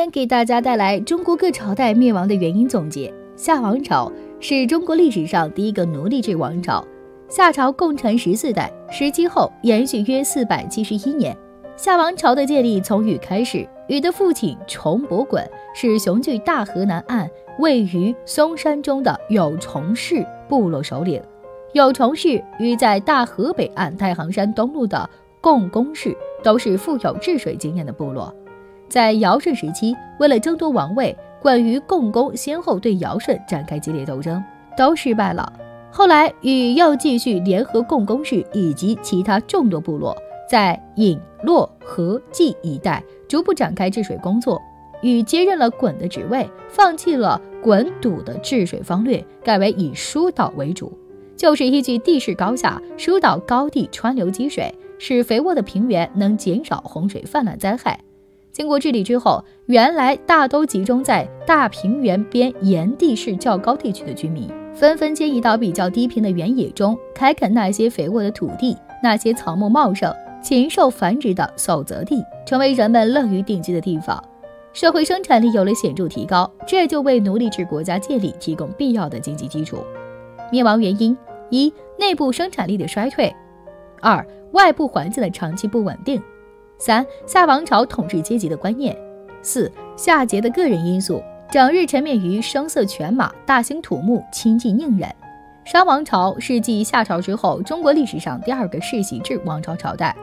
今天给大家带来中国各朝代灭亡的原因总结。夏王朝是中国历史上第一个奴隶制王朝，夏朝共传十四代，时期后延续约四百七十一年。夏王朝的建立从禹开始，禹的父亲重伯衮是雄踞大河南岸、位于嵩山中的有崇氏部落首领。有崇氏与在大河北岸太行山东麓的共工氏都是富有治水经验的部落。在尧舜时期，为了争夺王位，关于共工先后对尧舜展开激烈斗争，都失败了。后来禹又继续联合共工氏以及其他众多部落，在颍、洛、河、冀一带逐步展开治水工作。禹接任了鲧的职位，放弃了鲧堵的治水方略，改为以疏导为主，就是依据地势高下，疏导高地川流积水，使肥沃的平原能减少洪水泛滥灾害。经过治理之后，原来大都集中在大平原边沿地势较高地区的居民，纷纷迁移到比较低平的原野中，开垦那些肥沃的土地，那些草木茂盛、禽兽繁殖的沼泽地，成为人们乐于定居的地方。社会生产力有了显著提高，这就为奴隶制国家建立提供必要的经济基础。灭亡原因：一、内部生产力的衰退；二、外部环境的长期不稳定。三夏王朝统治阶级的观念，四夏桀的个人因素，整日沉湎于声色犬马、大兴土木、亲近佞人。商王朝是继夏朝之后中国历史上第二个世袭制王朝朝代。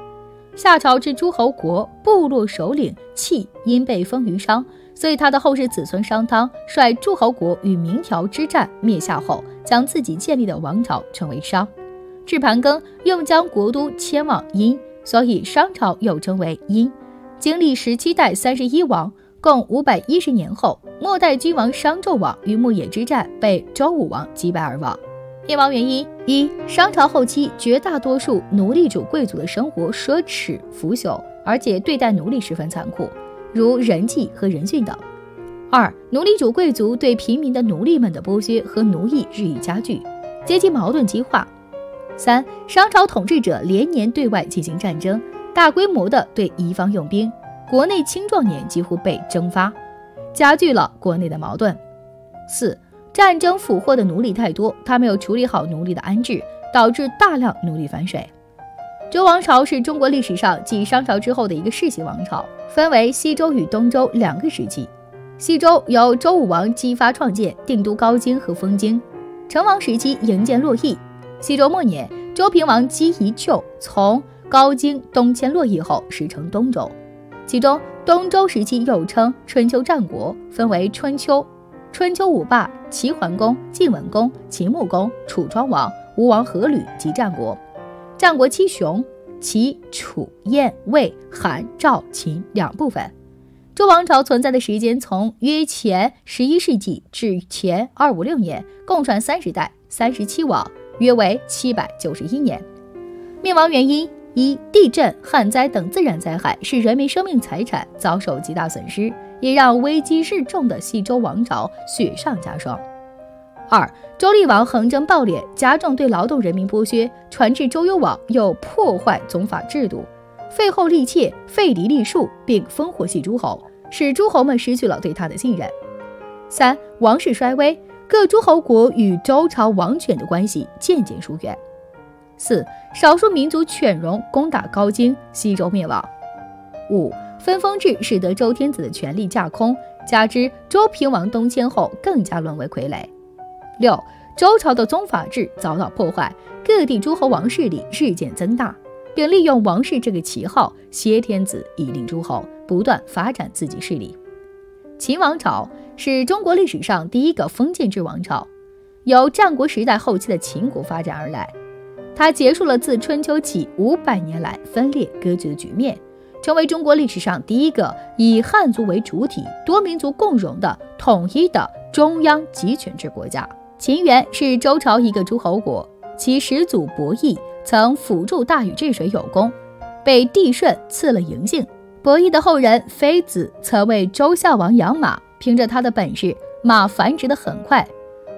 夏朝之诸侯国部落首领契因被封于商，所以他的后世子孙商汤率诸侯国与鸣条之战灭夏后，将自己建立的王朝称为商。至盘庚又将国都迁往殷。所以商朝又称为殷，经历十七代三十一王，共五百一十年后，末代君王商纣王于牧野之战被周武王击败而亡。灭亡原因一：商朝后期绝大多数奴隶主贵族的生活奢侈腐朽，而且对待奴隶十分残酷，如人祭和人殉等；二、奴隶主贵族对平民的奴隶们的剥削和奴役日益加剧，阶级矛盾激化。三、商朝统治者连年对外进行战争，大规模的对一方用兵，国内青壮年几乎被征发，加剧了国内的矛盾。四、战争俘获的奴隶太多，他没有处理好奴隶的安置，导致大量奴隶反水。周王朝是中国历史上继商朝之后的一个世袭王朝，分为西周与东周两个时期。西周由周武王姬发创建，定都高京和封京。成王时期营建洛邑。西周末年，周平王姬宜臼从高京东迁洛邑后，史称东周。其中，东周时期又称春秋战国，分为春秋、春秋五霸、齐桓公、晋文公、秦穆公、楚庄王、吴王阖闾及战国。战国七雄：齐、楚、燕、魏、韩、赵、秦两部分。周王朝存在的时间从约前十一世纪至前二五六年，共传三十代，三十七王。约为七百九十一年，灭亡原因一地震、旱灾等自然灾害使人民生命财产遭受极大损失，也让危机日重的西周王朝雪上加霜。二周厉王横征暴敛，加重对劳动人民剥削，传至周幽王又破坏宗法制度，废后立妾，废嫡立庶，并烽火戏诸侯，使诸侯们失去了对他的信任。三王室衰微。各诸侯国与周朝王权的关系渐渐疏远。四、少数民族犬戎攻打高京，西周灭亡。五、分封制使得周天子的权力架空，加之周平王东迁后更加沦为傀儡。六、周朝的宗法制遭到破坏，各地诸侯王势力日渐增大，并利用王室这个旗号挟天子以令诸侯，不断发展自己势力。秦王朝。是中国历史上第一个封建制王朝，由战国时代后期的秦国发展而来。它结束了自春秋起五百年来分裂割据的局面，成为中国历史上第一个以汉族为主体、多民族共荣的统一的中央集权制国家。秦元是周朝一个诸侯国，其始祖伯益曾辅助大禹治水有功，被帝舜赐了嬴姓。伯益的后人妃子曾为周孝王养马。凭着他的本事，马繁殖的很快。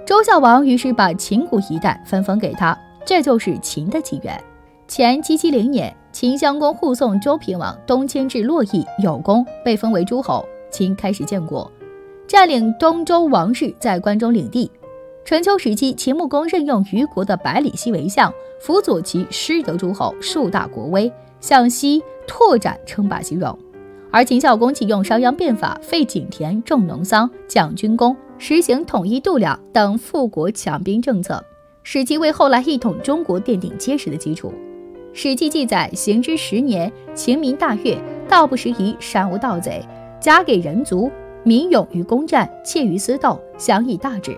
周孝王于是把秦国一带分封给他，这就是秦的起源。前七七零年，秦襄公护送周平王东迁至洛邑，有功，被封为诸侯。秦开始建国，占领东周王室在关中领地。春秋时期，秦穆公任用虞国的百里奚为相，辅佐其失德诸侯，树大国威，向西拓展称霸西戎。而秦孝公启用商鞅变法，废井田，重农桑，降军功，实行统一度量等富国强兵政策，使其为后来一统中国奠定结实的基础。《史记》记载：行之十年，秦民大悦，道不拾遗，山无盗贼，家给人族，民勇于攻战，怯于私斗，相以大治。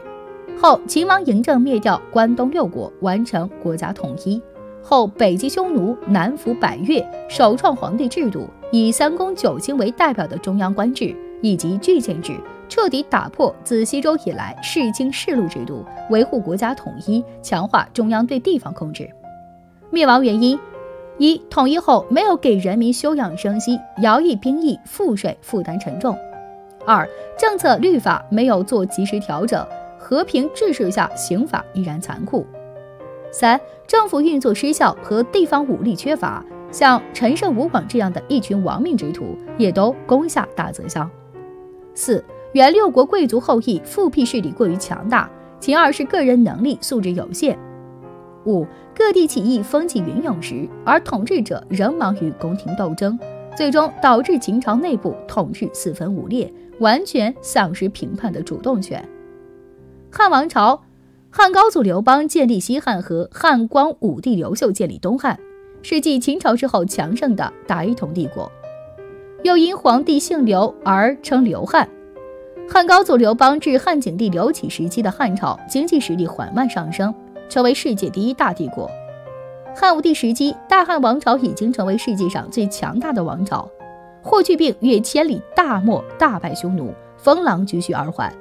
后秦王嬴政灭掉关东六国，完成国家统一。后北击匈奴，南服百越，首创皇帝制度，以三公九卿为代表的中央官制以及郡县制，彻底打破自西周以来世卿世禄制度，维护国家统一，强化中央对地方控制。灭亡原因：一、统一后没有给人民休养生息，徭役兵役赋税负担沉重；二、政策律法没有做及时调整，和平治世下刑法依然残酷。三、政府运作失效和地方武力缺乏，像陈胜吴广这样的一群亡命之徒，也都攻下大泽乡。四、原六国贵族后裔复辟势力过于强大，其二是个人能力素质有限。五、各地起义风起云涌时，而统治者仍忙于宫廷斗争，最终导致秦朝内部统治四分五裂，完全丧失评判的主动权。汉王朝。汉高祖刘邦建立西汉和汉光武帝刘秀建立东汉，是继秦朝之后强盛的大一统帝国。又因皇帝姓刘而称刘汉。汉高祖刘邦至汉景帝刘启时期的汉朝经济实力缓慢上升，成为世界第一大帝国。汉武帝时期，大汉王朝已经成为世界上最强大的王朝。霍去病越千里大漠大败匈奴，封狼居胥而还。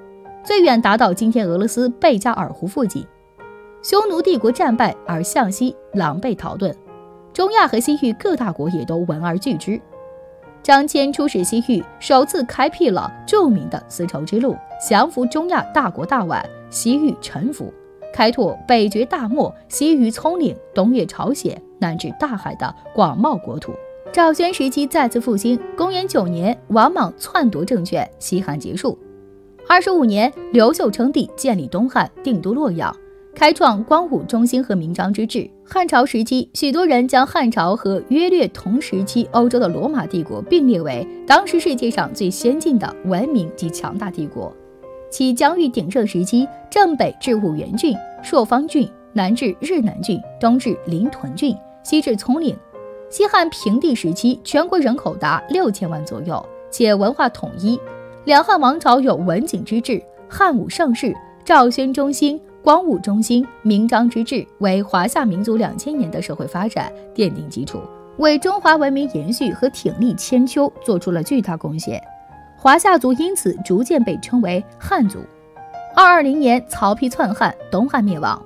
最远达到今天俄罗斯贝加尔湖附近，匈奴帝国战败而向西狼狈逃遁，中亚和西域各大国也都闻而惧之。张骞出使西域，首次开辟了著名的丝绸之路，降服中亚大国大宛，西域臣服，开拓北绝大漠、西域葱岭、东越朝鲜、南至大海的广袤国土。赵宣时期再次复兴，公元九年，王莽篡夺政权，西汉结束。二十五年，刘秀称帝，建立东汉，定都洛阳，开创光武中兴和明章之治。汉朝时期，许多人将汉朝和约略同时期欧洲的罗马帝国并列为当时世界上最先进的文明及强大帝国。其疆域鼎盛时期，正北至五原郡、朔方郡，南至日南郡，东至临屯郡，西至葱岭。西汉平帝时期，全国人口达六千万左右，且文化统一。两汉王朝有文景之治，汉武盛世，赵宣中兴，光武中兴，明章之治，为华夏民族两千年的社会发展奠定基础，为中华文明延续和挺立千秋做出了巨大贡献。华夏族因此逐渐被称为汉族。二二零年，曹丕篡汉，东汉灭亡。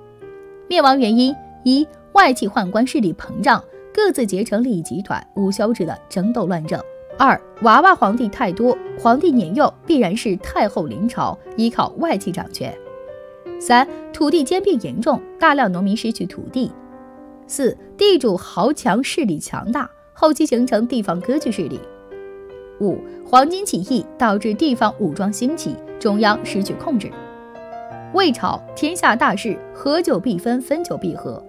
灭亡原因一，外戚宦官势力膨胀，各自结成利益集团，无休止的争斗乱政。二娃娃皇帝太多，皇帝年幼必然是太后临朝，依靠外戚掌权。三土地兼并严重，大量农民失去土地。四地主豪强势力强大，后期形成地方割据势力。五黄巾起义导致地方武装兴起，中央失去控制。魏朝天下大势，合久必分，分久必合。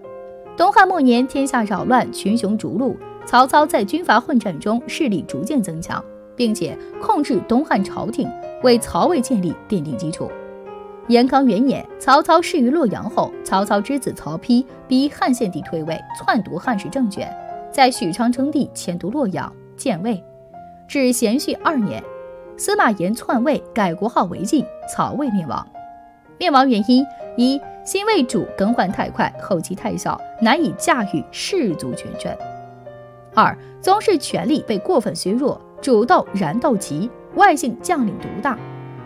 东汉末年，天下扰乱，群雄逐鹿。曹操在军阀混战中势力逐渐增强，并且控制东汉朝廷，为曹魏建立奠定基础。延康元年，曹操逝于洛阳后，曹操之子曹丕逼汉献帝退位，篡夺汉室政权，在许昌称帝，迁都洛阳，建魏。至咸绪二年，司马炎篡位，改国号为晋，曹魏灭亡。灭亡原因一：新魏主更换太快，后期太小，难以驾驭士族权权。二宗室权力被过分削弱，主斗燃斗极，外姓将领独大，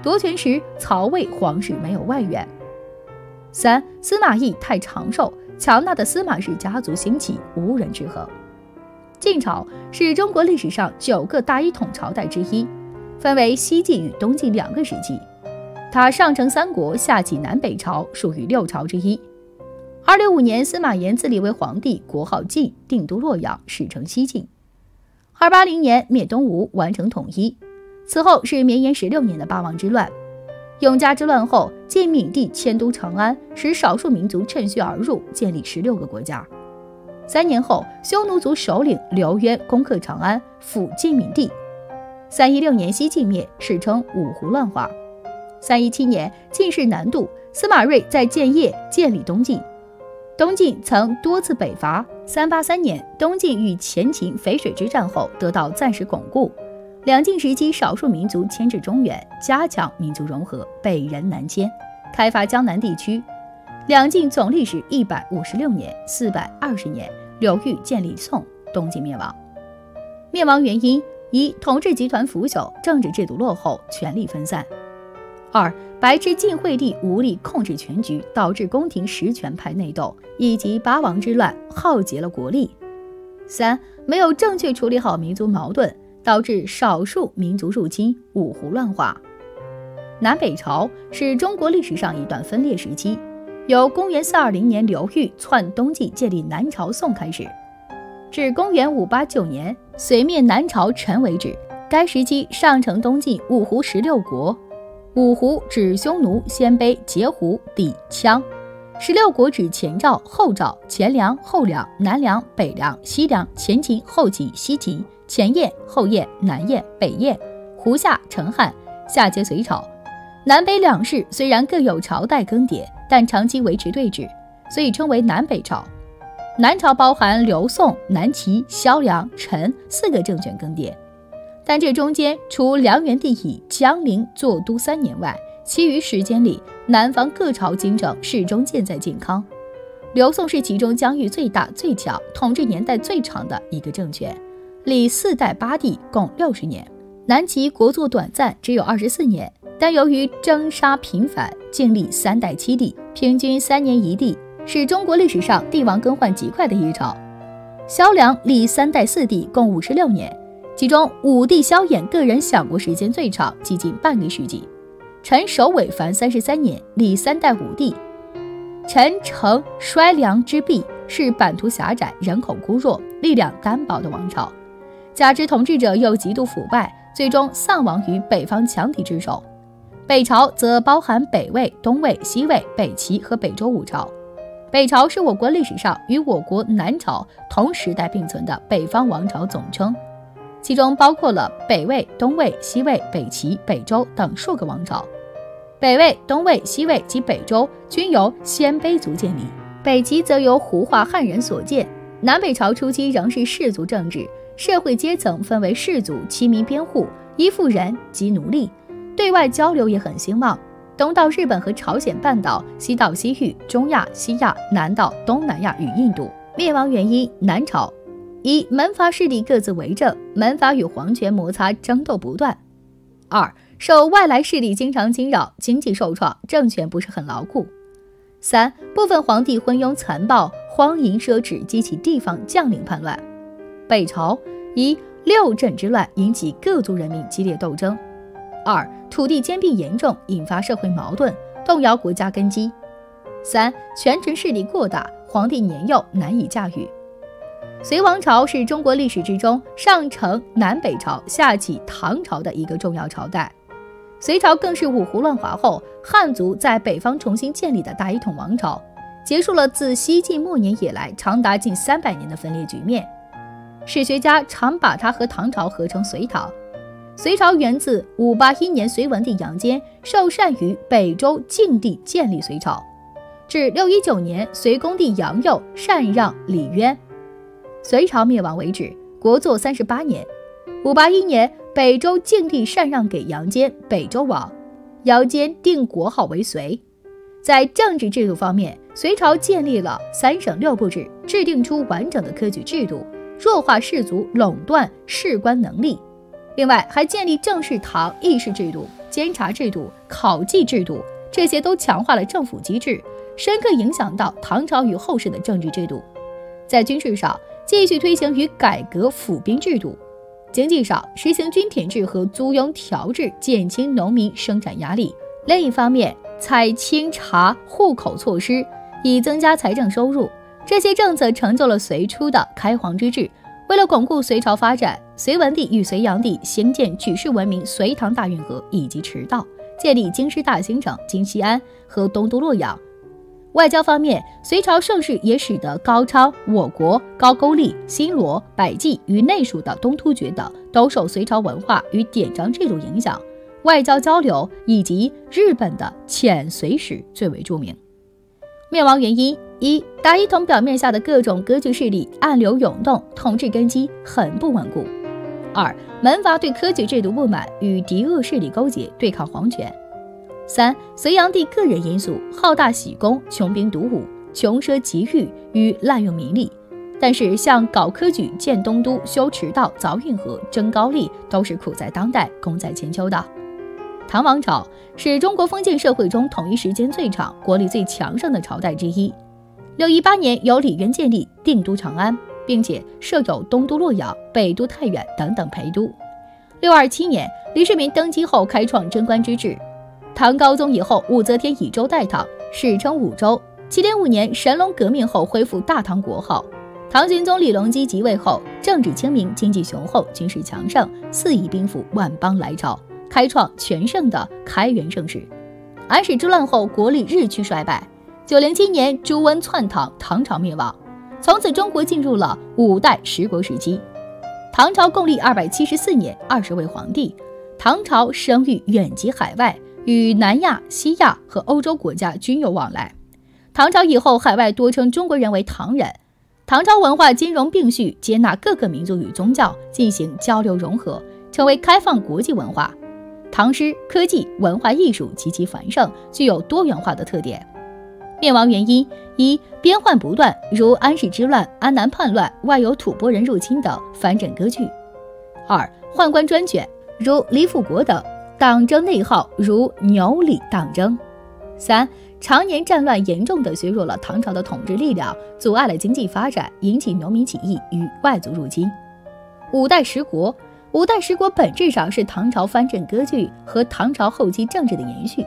夺权时曹魏皇室没有外援。三司马懿太长寿，强大的司马氏家族兴起，无人制衡。晋朝是中国历史上九个大一统朝代之一，分为西晋与东晋两个时期。它上承三国，下启南北朝，属于六朝之一。二六五年，司马炎自立为皇帝，国号晋，定都洛阳，史称西晋。二八零年灭东吴，完成统一。此后是绵延十六年的八王之乱。永嘉之乱后，晋闵帝迁都长安，使少数民族趁虚而入，建立十六个国家。三年后，匈奴族首领刘渊攻克长安，辅晋闵帝。三一六年，西晋灭，史称五胡乱华。三一七年，晋室南渡，司马睿在建业建立东晋。东晋曾多次北伐。三八三年，东晋与前秦淝水之战后得到暂时巩固。两晋时期，少数民族迁至中原，加强民族融合，北人南迁，开发江南地区。两晋总历时一百五十六年，四百二十年，刘裕建立宋，东晋灭亡。灭亡原因一：统治集团腐朽，政治制度落后，权力分散。二、白痴晋惠帝无力控制全局，导致宫廷实权派内斗以及八王之乱，耗竭了国力。三、没有正确处理好民族矛盾，导致少数民族入侵，五胡乱华。南北朝是中国历史上一段分裂时期，由公元四二零年刘裕篡东晋建立南朝宋开始，至公元五八九年隋灭南朝陈为止。该时期上承东晋五胡十六国。五胡指匈奴、鲜卑、羯胡、氐、羌；十六国指前赵、后赵、前凉、后凉、南凉、北凉、西凉、前秦、后秦、西秦、前燕、后燕、南燕、北燕、胡夏、陈汉，下接隋朝。南北两世虽然各有朝代更迭，但长期维持对峙，所以称为南北朝。南朝包含刘宋、南齐、萧梁、陈四个政权更迭。但这中间，除梁元帝以江陵做都三年外，其余时间里，南方各朝京城始终建在健康。刘宋是其中疆域最大、最强、统治年代最长的一个政权，历四代八帝，共六十年。南齐国祚短暂，只有二十四年，但由于征杀频繁，经历三代七帝，平均三年一帝，是中国历史上帝王更换极快的一朝。萧梁历三代四帝，共五十六年。其中武帝萧衍个人享国时间最长，接近半个世纪。陈首尾凡三十三年，历三代五帝。陈承衰良之弊，是版图狭窄、人口孤弱、力量单薄的王朝。加之统治者又极度腐败，最终丧亡于北方强敌之手。北朝则包含北魏、东魏、西魏、北齐和北周五朝。北朝是我国历史上与我国南朝同时代并存的北方王朝总称。其中包括了北魏、东魏、西魏、北齐、北周等数个王朝。北魏、东魏、西魏及北周均由鲜卑族建立，北齐则由胡化汉人所建。南北朝初期仍是氏族政治，社会阶层分为氏族、齐民、边户、依附人及奴隶，对外交流也很兴旺。东到日本和朝鲜半岛，西到西域、中亚、西亚，南到东南亚与印度。灭亡原因：南朝。一门阀势力各自为政，门阀与皇权摩擦争斗不断；二受外来势力经常侵扰，经济受创，政权不是很牢固；三部分皇帝昏庸残暴，荒淫奢侈，激起地方将领叛乱。北朝一六镇之乱引起各族人民激烈斗争；二土地兼并严重，引发社会矛盾，动摇国家根基；三权臣势力过大，皇帝年幼，难以驾驭。隋王朝是中国历史之中上承南北朝、下启唐朝的一个重要朝代。隋朝更是五胡乱华后汉族在北方重新建立的大一统王朝，结束了自西晋末年以来长达近三百年的分裂局面。史学家常把它和唐朝合称隋唐。隋朝源自五八一年隋文帝杨坚受禅于北周静帝建立隋朝，至六一九年隋恭帝杨佑禅让李渊。隋朝灭亡为止，国祚三十八年，五八一年，北周静帝禅让给杨坚，北周王，杨坚定国号为隋。在政治制度方面，隋朝建立了三省六部制，制定出完整的科举制度，弱化士族垄断士官能力。另外，还建立正式堂议事制度、监察制度、考绩制度，这些都强化了政府机制，深刻影响到唐朝与后世的政治制度。在军事上，继续推行与改革府兵制度，经济上实行均田制和租庸调制，减轻农民生产压力。另一方面，采清查户口措施，以增加财政收入。这些政策成就了隋初的开皇之治。为了巩固隋朝发展，隋文帝与隋炀帝兴建举世闻名隋唐大运河以及驰道，建立京师大兴城、今西安和东都洛阳。外交方面，隋朝盛世也使得高昌、我国、高句丽、新罗、百济与内属的东突厥等都受隋朝文化与典章制度影响。外交交流以及日本的遣隋使最为著名。灭亡原因一：大一统表面下的各种割据势力暗流涌动，统治根基很不稳固；二、门阀对科举制度不满，与敌恶势力勾结对抗皇权；三、隋炀帝个人因素，好大喜功，穷兵黩武，穷奢极欲与滥用民力。但是，像搞科举、建东都、修驰道、凿运河、征高丽，都是苦在当代，功在千秋的。唐王朝是中国封建社会中统一时间最长、国力最强盛的朝代之一。六一八年，由李渊建立定都长安，并且设有东都洛阳、北都太原等等陪都。六二七年，李世民登基后开创贞观之治。唐高宗以后，武则天以周代唐，史称武周。七点五年，神龙革命后恢复大唐国号。唐玄宗李隆基即位后，政治清明，经济雄厚，军事强盛，四夷兵符，万邦来朝。开创全盛的开元盛世，安史之乱后国力日趋衰败。九零七年朱温篡唐，唐朝灭亡，从此中国进入了五代十国时期。唐朝共历二百七十四年，二十位皇帝。唐朝声誉远及海外，与南亚、西亚和欧洲国家均有往来。唐朝以后，海外多称中国人为唐人。唐朝文化兼容并蓄，接纳各个民族与宗教进行交流融合，成为开放国际文化。唐诗、科技、文化艺术极其繁盛，具有多元化的特点。灭亡原因：一、边患不断，如安史之乱、安南叛乱，外有吐蕃人入侵等藩镇割据；二、宦官专权，如李辅国等；党争内耗，如牛李党争；三、常年战乱严重的削弱了唐朝的统治力量，阻碍了经济发展，引起农民起义与外族入侵。五代十国。五代十国本质上是唐朝藩镇割据和唐朝后期政治的延续。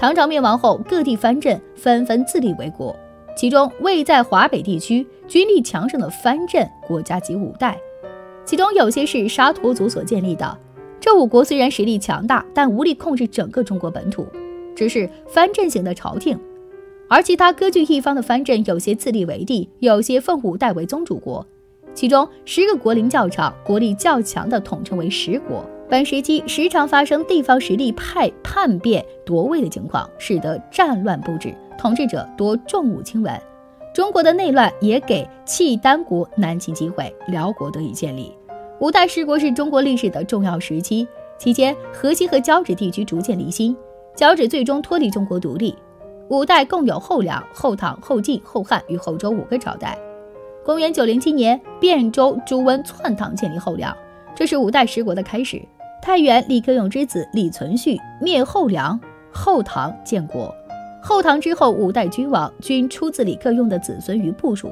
唐朝灭亡后，各地藩镇纷纷自立为国，其中位在华北地区、军力强盛的藩镇国家及五代，其中有些是沙陀族所建立的。这五国虽然实力强大，但无力控制整个中国本土，只是藩镇型的朝廷。而其他割据一方的藩镇，有些自立为帝，有些奉五代为宗主国。其中十个国龄较长、国力较强的统称为十国。本时期时常发生地方实力派叛变夺位的情况，使得战乱不止，统治者多重武轻文。中国的内乱也给契丹国南侵机会，辽国得以建立。五代十国是中国历史的重要时期，期间河西和交趾地区逐渐离心，交趾最终脱离中国独立。五代共有后梁、后唐、后晋、后汉与后周五个朝代。公元九零七年，汴州朱温篡唐，建立后梁，这是五代十国的开始。太原李克用之子李存勖灭后梁，后唐建国。后唐之后，五代君王均出自李克用的子孙与部属。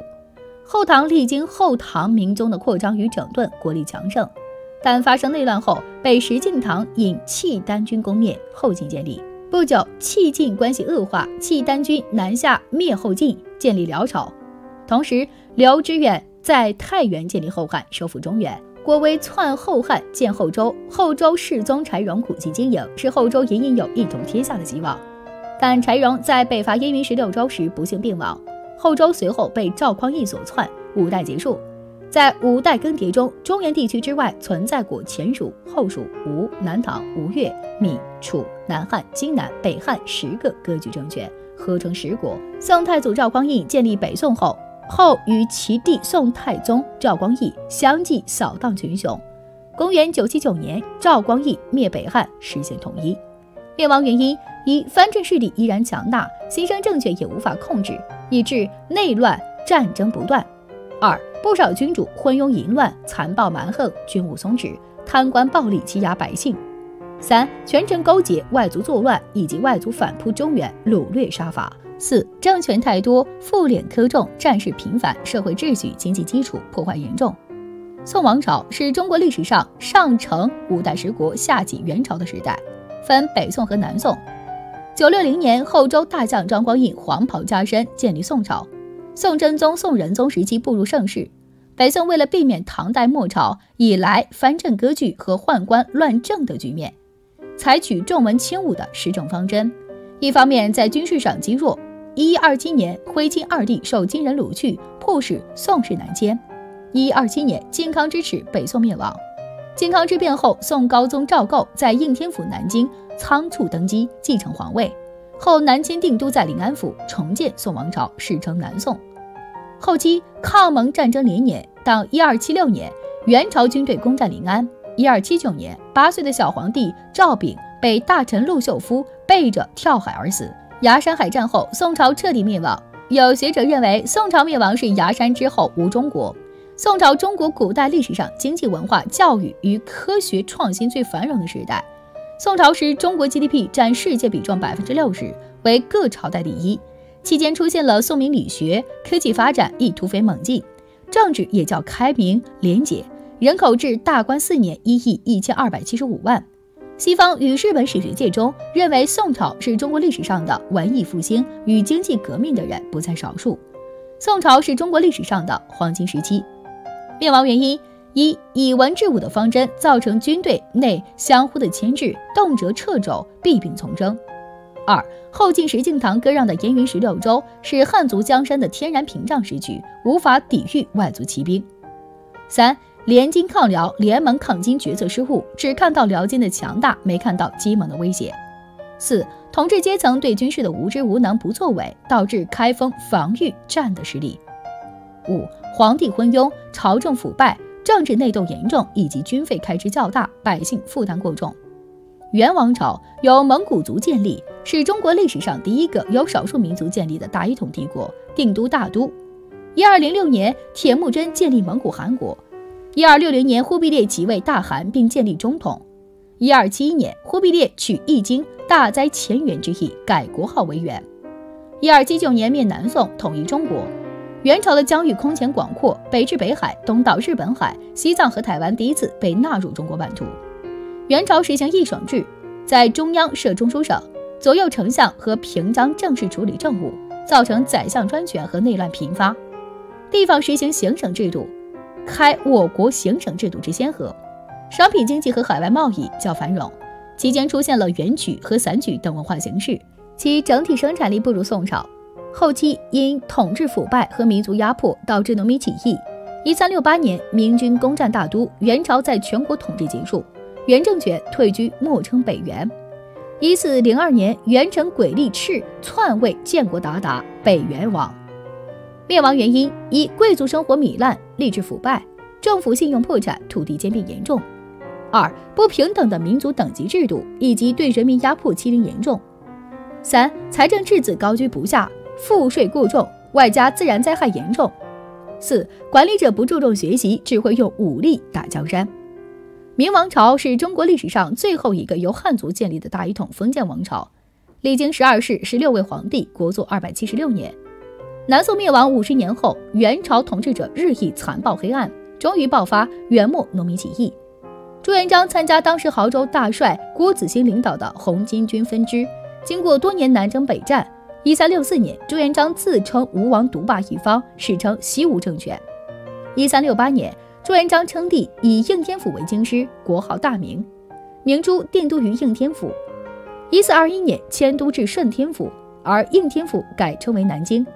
后唐历经后唐明宗的扩张与整顿，国力强盛，但发生内乱后，被石敬瑭引契丹军攻灭，后晋建立。不久，契晋关系恶化，契丹军南下灭后晋，建立辽朝。同时，刘知远在太原建立后汉，收复中原。郭威篡后汉，建后周。后周世宗柴荣苦其经营，使后周隐隐有一统天下的希望。但柴荣在北伐燕云十六州时不幸病亡，后周随后被赵匡胤所篡，五代结束。在五代更迭中，中原地区之外存在过前蜀、后蜀、吴、南唐、吴越、闽、楚、南汉、荆南、北汉十个割据政权，合成十国。宋太祖赵匡胤建立北宋后。后与其弟宋太宗赵光义相继扫荡群雄。公元九七九年，赵光义灭北汉，实现统一。灭亡原因：一、藩镇势力依然强大，新生政权也无法控制，以致内乱战争不断；二、不少君主昏庸淫乱、残暴蛮横，军务松弛，贪官暴力欺压百姓；三、权臣勾结外族作乱，以及外族反扑中原，掳掠杀伐。四政权太多，赋敛苛重，战事频繁，社会秩序、经济基础破坏严重。宋王朝是中国历史上上承五代十国、下启元朝的时代，分北宋和南宋。九六零年，后周大将张光义黄袍加身，建立宋朝。宋真宗、宋仁宗时期步入盛世，北宋为了避免唐代末朝以来藩镇割据和宦官乱政的局面，采取重文轻武的施政方针。一方面在军事上积弱。一一二七年，徽钦二帝受金人掳去，迫使宋室南迁。一一二七年，靖康之耻，北宋灭亡。靖康之变后，宋高宗赵构在应天府南京仓促登基，继承皇位后南迁定都在临安府，重建宋王朝，史称南宋。后期抗蒙战争连年，到一二七六年，元朝军队攻占临安。一二七九年，八岁的小皇帝赵昺被大臣陆秀夫背着跳海而死。崖山海战后，宋朝彻底灭亡。有学者认为，宋朝灭亡是崖山之后无中国。宋朝中国古代历史上经济、文化、教育与科学创新最繁荣的时代。宋朝时，中国 GDP 占世界比重百分之六十，为各朝代第一。期间出现了宋明理学，科技发展亦突飞猛进，政治也较开明廉洁。人口至大观四年一亿一千二百七十五万。西方与日本史学界中认为宋朝是中国历史上的文艺复兴与经济革命的人不在少数。宋朝是中国历史上的黄金时期。灭亡原因一以文治武的方针造成军队内相互的牵制，动辄掣肘，弊病丛生。二后晋石敬瑭割让的燕云十六州是汉族江山的天然屏障时局，无法抵御外族骑兵。三联金抗辽，联盟抗金决策失误，只看到辽金的强大，没看到金蒙的威胁。四，统治阶层对军事的无知无能不作为，导致开封防御战的失利。五，皇帝昏庸，朝政腐败，政治内斗严重，以及军费开支较大，百姓负担过重。元王朝由蒙古族建立，是中国历史上第一个由少数民族建立的大一统帝国，定都大都。一二零六年，铁木真建立蒙古汗国。一二六零年，忽必烈即位大汗，并建立中统。一二七一年，忽必烈取《易经》大灾乾元之意，改国号为元。一二七九年，灭南宋，统一中国。元朝的疆域空前广阔，北至北海，东到日本海，西藏和台湾第一次被纳入中国版图。元朝实行一省制，在中央设中书省，左右丞相和平章正式处理政务，造成宰相专权和内乱频发。地方实行行省制度。开我国行省制度之先河，商品经济和海外贸易较繁荣。期间出现了元曲和散曲等文化形式，其整体生产力不如宋朝。后期因统治腐败和民族压迫，导致农民起义。一三六八年，明军攻占大都，元朝在全国统治结束，元政权退居，莫称北元。一四零二年，元臣鬼力赤篡位建国，达达，北元亡。灭亡原因一：贵族生活糜烂，吏治腐败，政府信用破产，土地兼并严重；二、不平等的民族等级制度以及对人民压迫欺凌严重；三、财政赤字高居不下，赋税过重，外加自然灾害严重；四、管理者不注重学习，只会用武力打江山。明王朝是中国历史上最后一个由汉族建立的大一统封建王朝，历经十二世、十六位皇帝，国祚二百七十六年。南宋灭亡五十年后，元朝统治者日益残暴黑暗，终于爆发元末农民起义。朱元璋参加当时亳州大帅郭子兴领导的红巾军分支，经过多年南征北战，一三六四年，朱元璋自称吴王，独霸一方，史称西吴政权。一三六八年，朱元璋称帝，以应天府为京师，国号大明，明珠定都于应天府。一四二一年，迁都至顺天府，而应天府改称为南京。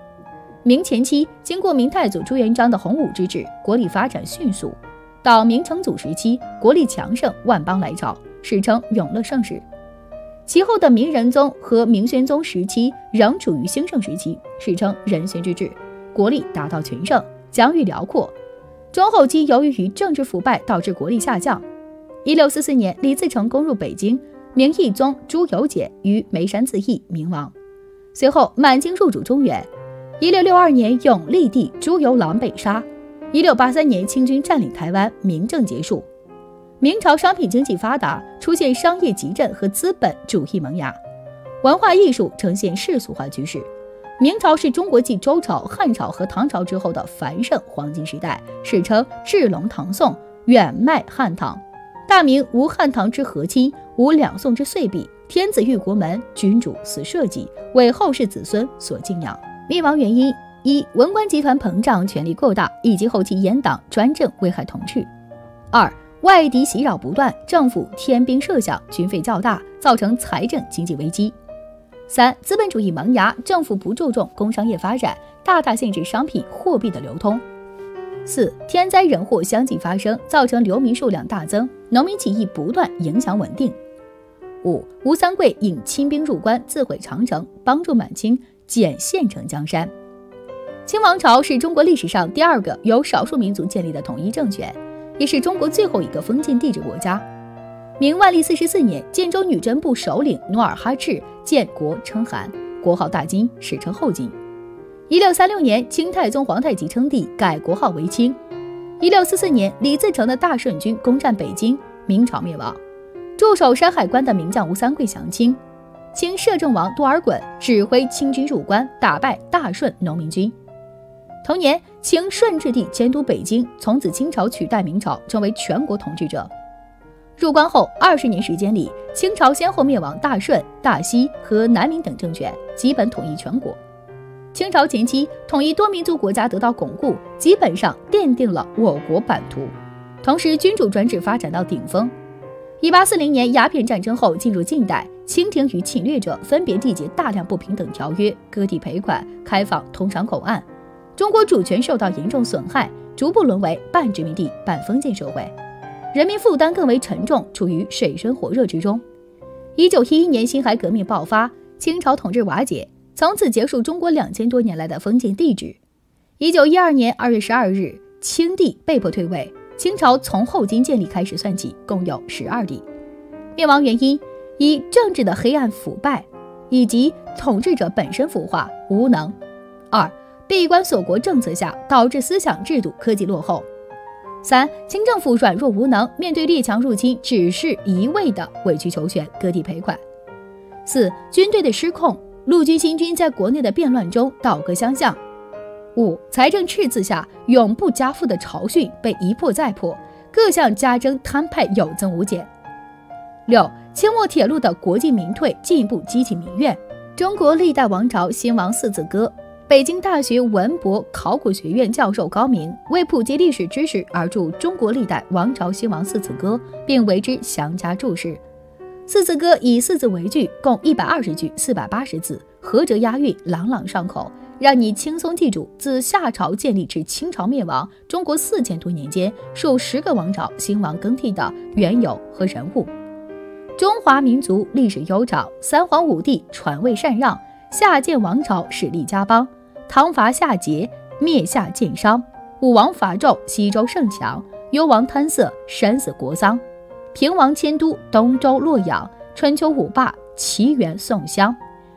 明前期，经过明太祖朱元璋的洪武之治，国力发展迅速。到明成祖时期，国力强盛，万邦来朝，史称永乐盛世。其后的明仁宗和明宣宗时期仍处于兴盛时期，史称仁宣之治，国力达到全盛，疆域辽阔。中后期由于政治腐败，导致国力下降。一六四四年，李自成攻入北京，明义宗朱由检于眉山自缢，明亡。随后，满清入主中原。一六六二年，永历帝朱由榔被杀。一六八三年，清军占领台湾，明政结束。明朝商品经济发达，出现商业集镇和资本主义萌芽，文化艺术呈现世俗化趋势。明朝是中国继周朝、汉朝和唐朝之后的繁盛黄金时代，史称至隆唐宋，远迈汉唐。大明无汉唐之和亲，无两宋之岁币，天子御国门，君主思社稷，为后世子孙所敬仰。灭亡原因一、文官集团膨胀，权力过大，以及后期严党专政危害统治；二、外敌袭扰不断，政府添兵设想，军费较大，造成财政经济危机；三、资本主义萌芽，政府不注重工商业发展，大大限制商品货币的流通；四、天灾人祸相继发生，造成流民数量大增，农民起义不断，影响稳定。五吴三桂引清兵入关，自毁长城，帮助满清建县城江山。清王朝是中国历史上第二个由少数民族建立的统一政权，也是中国最后一个封建帝制国家。明万历四十四年，建州女真部首领努尔哈赤建国称汗，国号大金，史称后金。一六三六年，清太宗皇太极称帝，改国号为清。一六四四年，李自成的大顺军攻占北京，明朝灭亡。驻守山海关的名将吴三桂降清，清摄政王多尔衮指挥清军入关，打败大顺农民军。同年，清顺治帝监督北京，从此清朝取代明朝，成为全国统治者。入关后二十年时间里，清朝先后灭亡大顺、大西和南明等政权，基本统一全国。清朝前期，统一多民族国家得到巩固，基本上奠定了我国版图，同时君主专制发展到顶峰。一八四零年鸦片战争后，进入近代，清廷与侵略者分别缔结大量不平等条约，割地赔款，开放通商口岸，中国主权受到严重损害，逐步沦为半殖民地半封建社会，人民负担更为沉重，处于水深火热之中。一九一一年辛亥革命爆发，清朝统治瓦解，从此结束中国两千多年来的封建帝制。一九一二年二月十二日，清帝被迫退位。清朝从后金建立开始算起，共有十二帝。灭亡原因：一、政治的黑暗腐败，以及统治者本身腐化无能；二、闭关锁国政策下，导致思想制度、科技落后；三、清政府软弱无能，面对列强入侵，只是一味的委曲求全，割地赔款；四、军队的失控，陆军新军在国内的变乱中倒戈相向。五财政赤字下永不加赋的朝训被一破再破，各项加征摊派有增无减。六清末铁路的国进民退进一步激起民怨。中国历代王朝兴亡四字歌。北京大学文博考古学院教授高明为普及历史知识而著《中国历代王朝兴亡四字歌》，并为之详加注释。四字歌以四字为句，共一百二十句，四百八十字，合辙押韵，朗朗上口。让你轻松记住，自夏朝建立至清朝灭亡，中国四千多年间数十个王朝兴亡更替的缘由和人物。中华民族历史悠长，三皇五帝传位禅让，夏建王朝始立家邦，唐伐夏桀灭夏建商，武王伐纣西周盛强，幽王贪色山死国丧，平王迁都东周洛阳，春秋五霸齐元宋襄，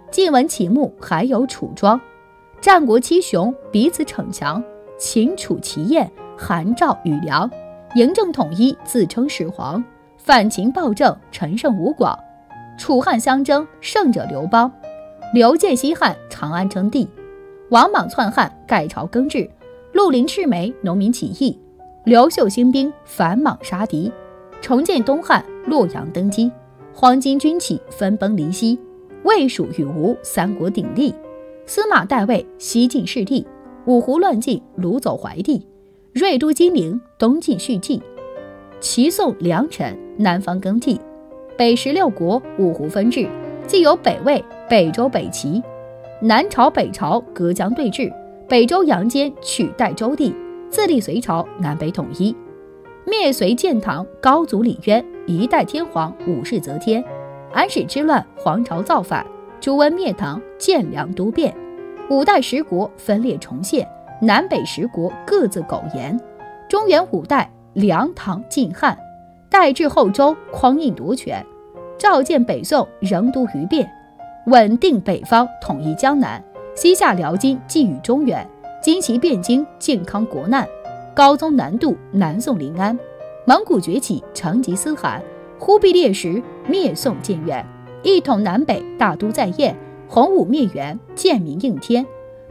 晋文启穆还有楚庄。战国七雄彼此逞强，秦楚齐燕韩赵与梁，嬴政统一自称始皇，反秦暴政陈胜吴广，楚汉相争胜者刘邦，刘建西汉长安称帝，王莽篡汉改朝更制，绿林赤眉农民起义，刘秀兴兵反莽杀敌，重建东汉洛阳登基，黄巾军起分崩离析，魏蜀与吴三国鼎立。司马代魏西晋世帝，五胡乱晋掳走怀帝，瑞都金陵东晋续继，齐宋梁陈南方更替，北十六国五胡分治，既有北魏、北周、北齐，南朝、北朝隔江对峙，北周杨坚取代周帝，自立隋朝南北统一，灭隋建唐高祖李渊，一代天皇武士则天，安史之乱黄巢造反。朱温灭唐，建梁都变，五代十国分裂重现，南北十国各自苟延。中原五代，梁唐晋汉，代至后周，匡胤夺权，召见北宋，仍都于变，稳定北方，统一江南，西夏辽金寄予中原，金齐汴京，健康国难，高宗南渡，南宋临安，蒙古崛起，成吉思汗，忽必烈时，灭宋建元。一统南北，大都在燕；洪武灭元，建民应天；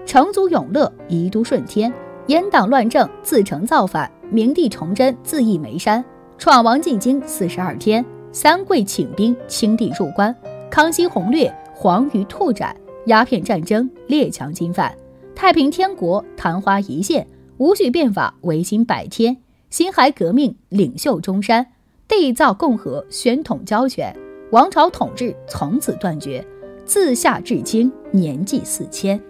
成祖永乐，移都顺天。阉党乱政，自成造反；明帝崇祯，自缢眉山。闯王进京四十二天。三桂请兵，清帝入关。康熙洪略，黄鱼拓展。鸦片战争，列强侵犯。太平天国昙花一现，戊戌变法维新百天，辛亥革命领袖中山，缔造共和宣统交权，王朝统治从此断绝，自夏至清年纪四千。